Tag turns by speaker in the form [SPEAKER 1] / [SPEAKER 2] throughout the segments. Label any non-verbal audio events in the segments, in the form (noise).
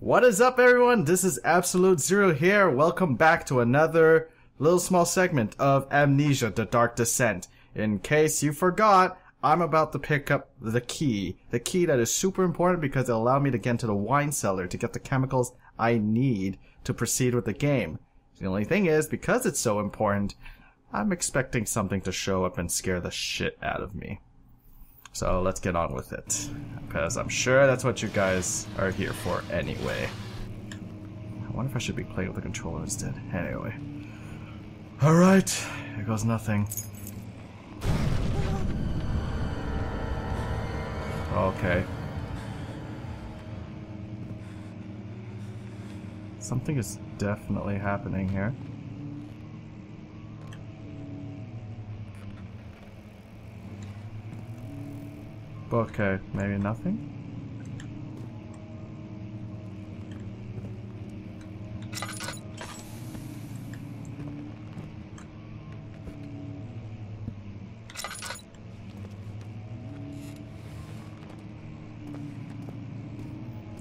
[SPEAKER 1] What is up, everyone? This is Absolute Zero here. Welcome back to another little small segment of Amnesia The Dark Descent. In case you forgot, I'm about to pick up the key. The key that is super important because it'll allow me to get into the wine cellar to get the chemicals I need to proceed with the game. The only thing is, because it's so important, I'm expecting something to show up and scare the shit out of me. So let's get on with it. Because I'm sure that's what you guys are here for anyway. I wonder if I should be playing with the controller instead. Anyway. Alright, here goes nothing. Okay. Something is definitely happening here. Okay, maybe nothing?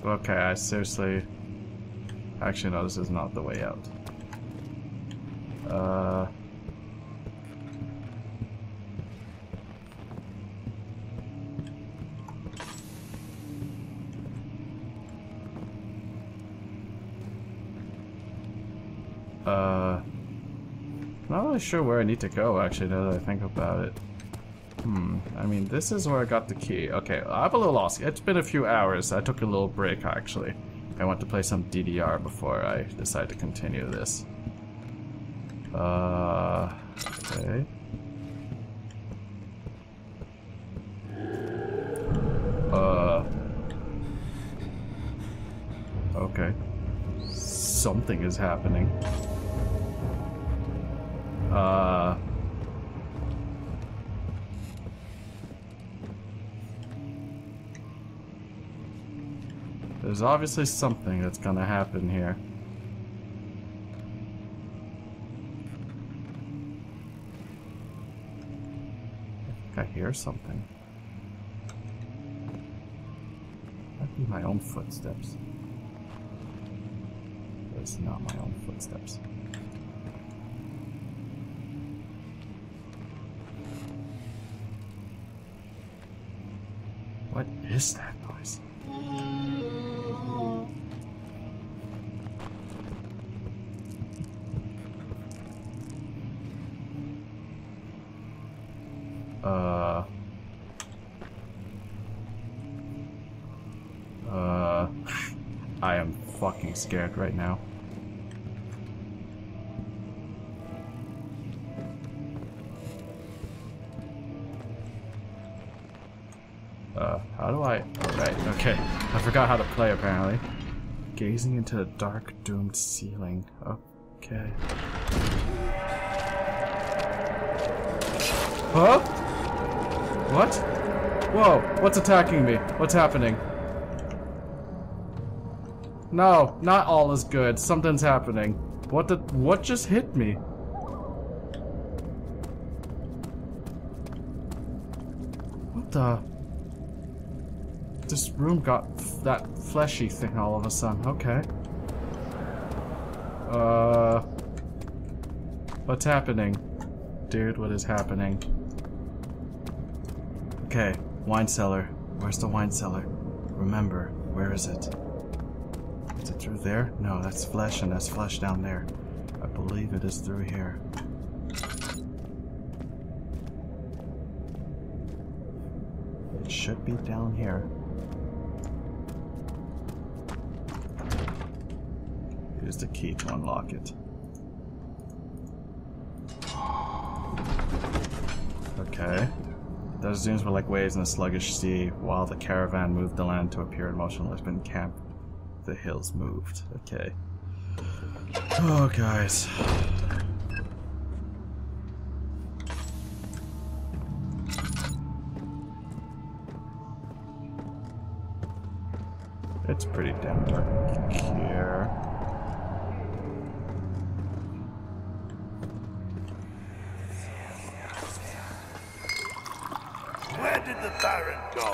[SPEAKER 1] Okay, I seriously... Actually, no, this is not the way out. Uh... Uh... Not really sure where I need to go, actually, now that I think about it. Hmm, I mean, this is where I got the key. Okay, I'm a little lost. It's been a few hours. I took a little break, actually. I want to play some DDR before I decide to continue this. Uh, okay. Uh. Okay. Something is happening. Uh. There's obviously something that's gonna happen here. I I hear something. Might be my own footsteps. It's not my own footsteps. Is that noise? Uh. Uh. I am fucking scared right now. Uh, how do I... Alright, okay. I forgot how to play apparently. Gazing into the dark, doomed ceiling. Okay. Huh? What? Whoa, what's attacking me? What's happening? No, not all is good. Something's happening. What the- what just hit me? What the? This room got that fleshy thing all of a sudden. Okay. Uh... What's happening? Dude, what is happening? Okay, wine cellar. Where's the wine cellar? Remember, where is it? Is it through there? No, that's flesh and that's flesh down there. I believe it is through here. It should be down here. Use the key to unlock it. Okay. Those dunes were like waves in a sluggish sea, while the caravan moved the land to appear in motionless in camp. The hills moved. Okay. Oh, guys. It's pretty damn dark here.
[SPEAKER 2] Where did the Baron go?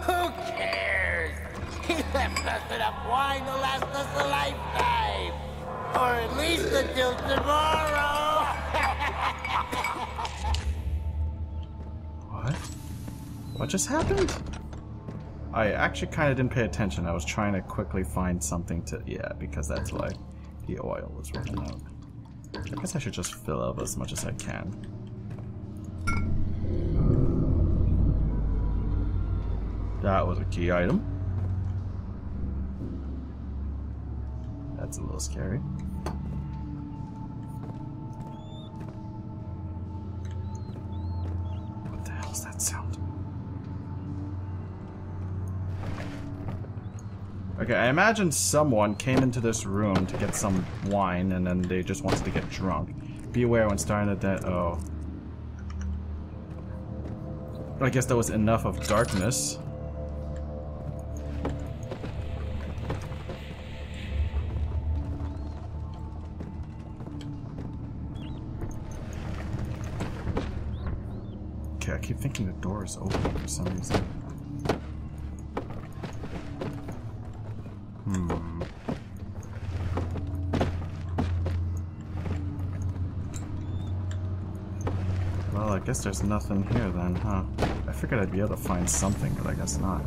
[SPEAKER 3] Who cares? (laughs)
[SPEAKER 2] He left us enough wine to last us a lifetime. Or at least until tomorrow. (laughs)
[SPEAKER 1] What? What just happened? I actually kind of didn't pay attention. I was trying to quickly find something to... Yeah, because that's why the oil was running out. I guess I should just fill up as much as I can. That was a key item. That's a little scary. What the hell's that sound? Okay, I imagine someone came into this room to get some wine and then they just wanted to get drunk. Be aware when starting at that. Oh. I guess there was enough of darkness. I keep thinking the door is open for some reason. Hmm. Well, I guess there's nothing here then, huh? I figured I'd be able to find something, but I guess not.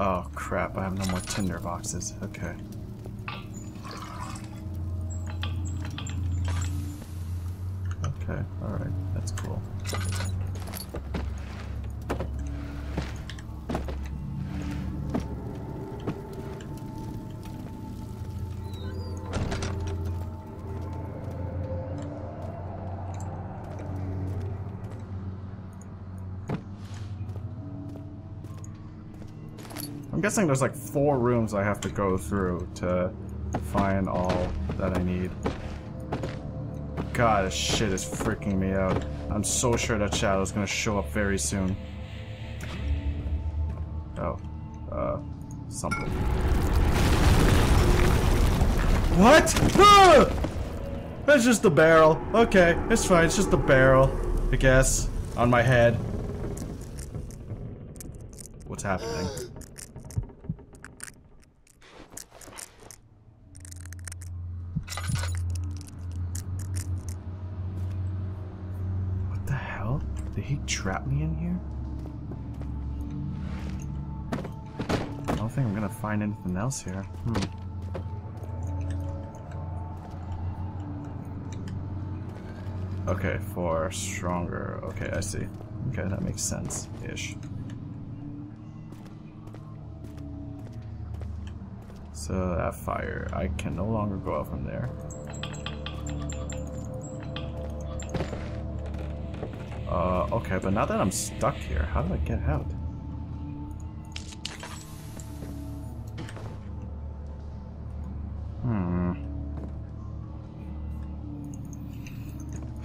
[SPEAKER 1] Oh crap, I have no more tinder boxes. Okay. Okay, alright, that's cool. I'm guessing there's like four rooms I have to go through to find all that I need. God, this shit is freaking me out. I'm so sure that Shadow's gonna show up very soon. Oh. Uh, something. What? Ah! That's just the barrel. Okay, it's fine. It's just the barrel, I guess, on my head. What's happening? What the hell? Did he trap me in here? I don't think I'm gonna find anything else here. Hmm. Okay, for stronger. Okay, I see. Okay, that makes sense. Ish. So that fire, I can no longer go up from there. Uh, okay, but now that I'm stuck here, how do I get out? Hmm.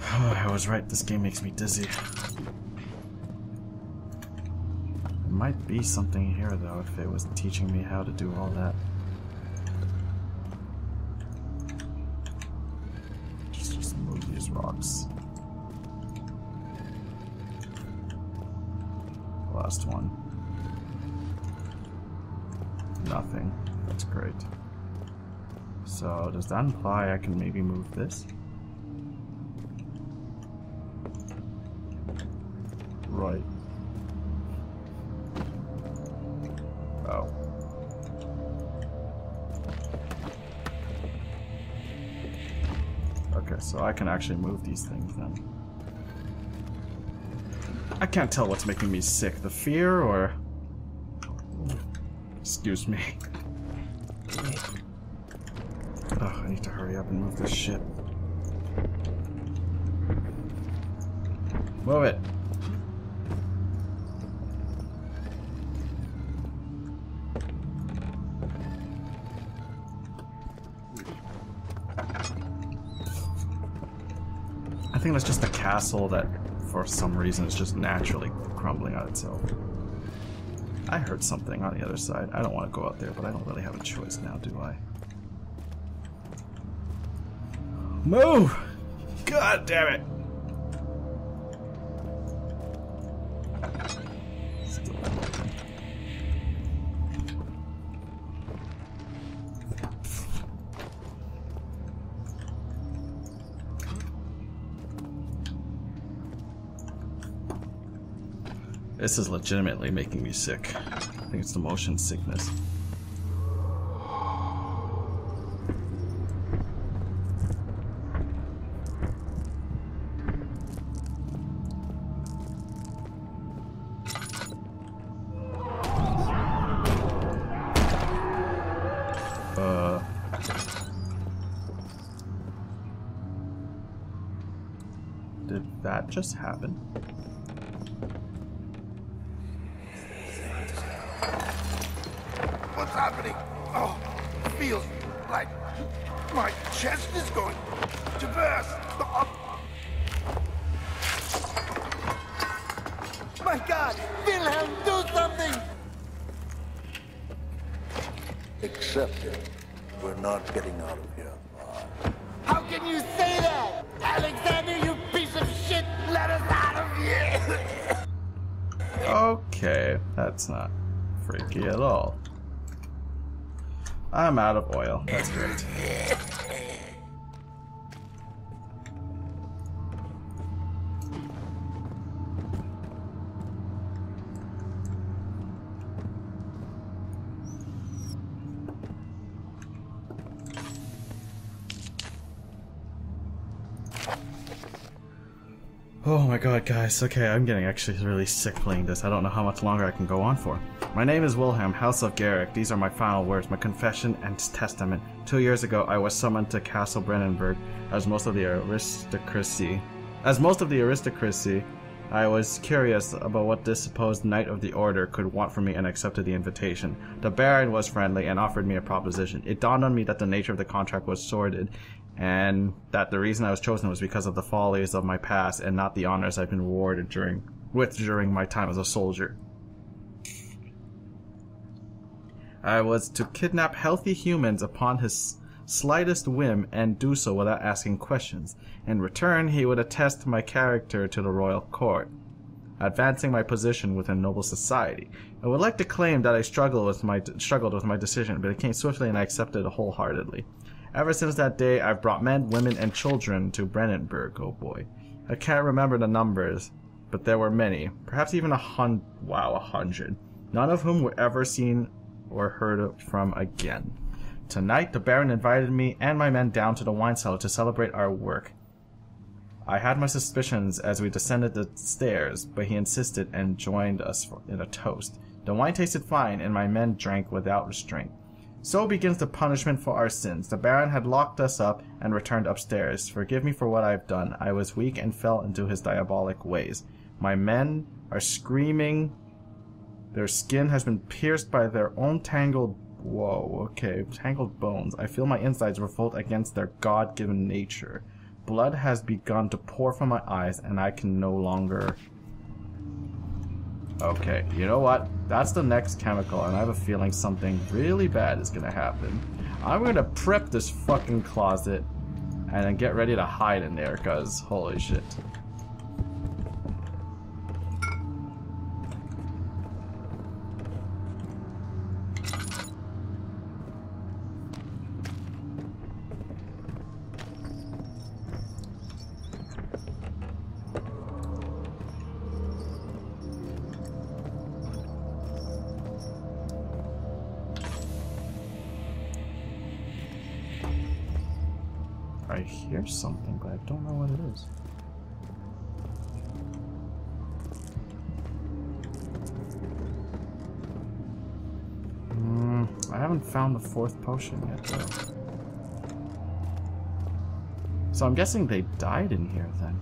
[SPEAKER 1] (sighs) I was right, this game makes me dizzy. There might be something here, though, if it was teaching me how to do all that. Does that imply I can maybe move this? Right. Oh. Okay, so I can actually move these things then. I can't tell what's making me sick, the fear or... Excuse me. I need to hurry up and move this shit. Move it. I think that's just a castle that, for some reason, is just naturally crumbling on itself. I heard something on the other side. I don't want to go out there, but I don't really have a choice now, do I? Move! God damn it! This is legitimately making me sick. I think it's the motion sickness. That just happen?
[SPEAKER 3] What's happening? Oh, it feels like my chest is going to burst. Oh,
[SPEAKER 2] My God! Wilhelm, do something!
[SPEAKER 3] Accept it. We're not getting out of here.
[SPEAKER 2] How can you say that? Alexander,
[SPEAKER 1] Okay, that's not freaky at all. I'm out of oil. That's great. Oh my god, guys. Okay, I'm getting actually really sick playing this. I don't know how much longer I can go on for. My name is Wilhelm, House of Garrick. These are my final words, my confession and testament. Two years ago, I was summoned to Castle Brennenburg as most of the aristocracy. As most of the aristocracy, I was curious about what this supposed Knight of the Order could want from me and accepted the invitation. The Baron was friendly and offered me a proposition. It dawned on me that the nature of the contract was sordid and that the reason I was chosen was because of the follies of my past and not the honors I've been rewarded during with during my time as a soldier. I was to kidnap healthy humans upon his slightest whim and do so without asking questions. In return, he would attest my character to the royal court, advancing my position within noble society. I would like to claim that I struggled with my struggled with my decision, but it came swiftly and I accepted it wholeheartedly. Ever since that day, I've brought men, women, and children to Brennenburg, Oh boy, I can't remember the numbers, but there were many, perhaps even a hun. Wow, a hundred. None of whom were ever seen or heard from again. Tonight, the Baron invited me and my men down to the wine cellar to celebrate our work. I had my suspicions as we descended the stairs, but he insisted and joined us in a toast. The wine tasted fine, and my men drank without restraint. So begins the punishment for our sins. The Baron had locked us up and returned upstairs. Forgive me for what I have done. I was weak and fell into his diabolic ways. My men are screaming. Their skin has been pierced by their own tangled. Whoa, okay, tangled bones. I feel my insides revolt against their God given nature. Blood has begun to pour from my eyes, and I can no longer. Okay, you know what? That's the next chemical, and I have a feeling something really bad is gonna happen. I'm gonna prep this fucking closet and then get ready to hide in there, cause holy shit. I hear something, but I don't know what it is. Mm, I haven't found the fourth potion yet, though. So I'm guessing they died in here, then.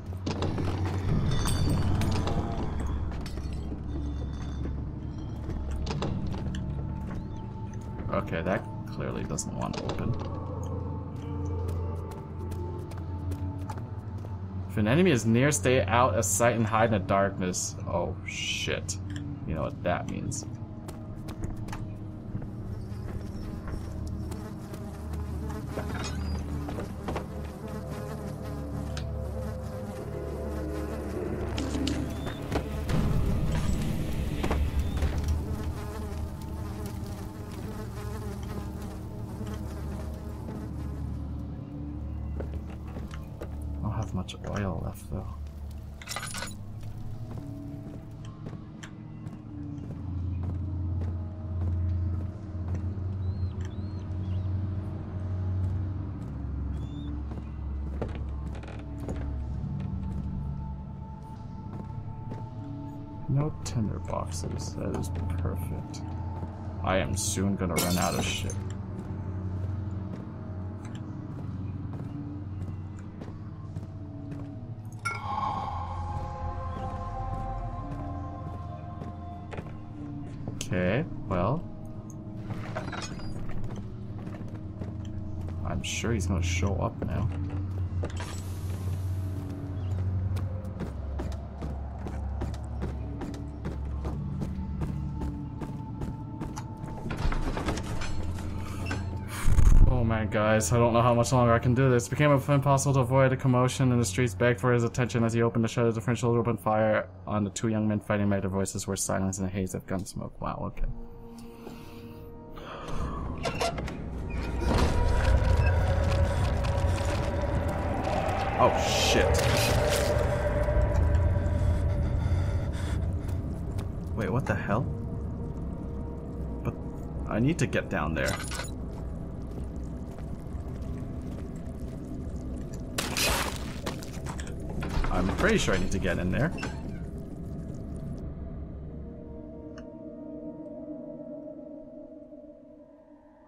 [SPEAKER 1] Okay, that clearly doesn't want to open. If an enemy is near, stay out of sight and hide in the darkness. Oh, shit. You know what that means. Left though. No tinder boxes. That is perfect. I am soon gonna run out of shit. Well. I'm sure he's gonna show up now. Guys, I don't know how much longer I can do this. It became impossible to avoid a commotion in the streets, begged for his attention as he opened the shutters. The French soldier opened fire on the two young men fighting back. Their voices were silenced in a haze of gun smoke. Wow, okay. Oh shit. Wait, what the hell? But I need to get down there. I'm pretty sure I need to get in there.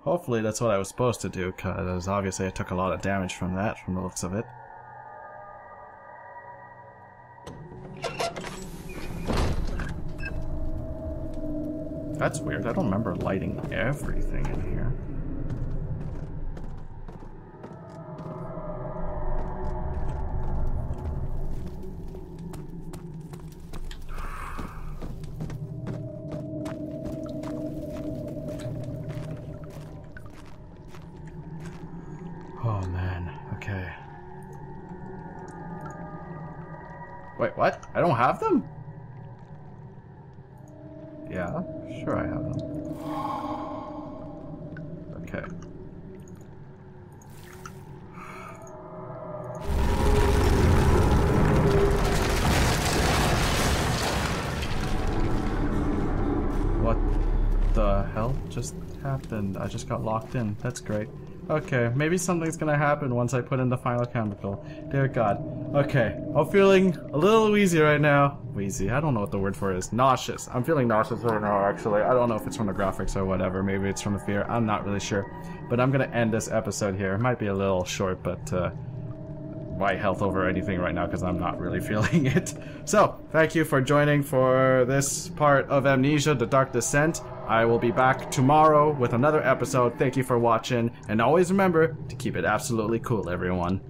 [SPEAKER 1] Hopefully that's what I was supposed to do, because obviously I took a lot of damage from that, from the looks of it. That's weird. I don't remember lighting everything in here. Just happened? I just got locked in. That's great. Okay, maybe something's gonna happen once I put in the final chemical. Dear God. Okay, I'm feeling a little wheezy right now. Wheezy, I don't know what the word for it is. Nauseous. I'm feeling nauseous right now, actually. I don't know if it's from the graphics or whatever. Maybe it's from the fear. I'm not really sure. But I'm gonna end this episode here. It might be a little short, but, uh, my health over anything right now because I'm not really (laughs) feeling it. So, thank you for joining for this part of Amnesia The Dark Descent. I will be back tomorrow with another episode. Thank you for watching, and always remember to keep it absolutely cool, everyone.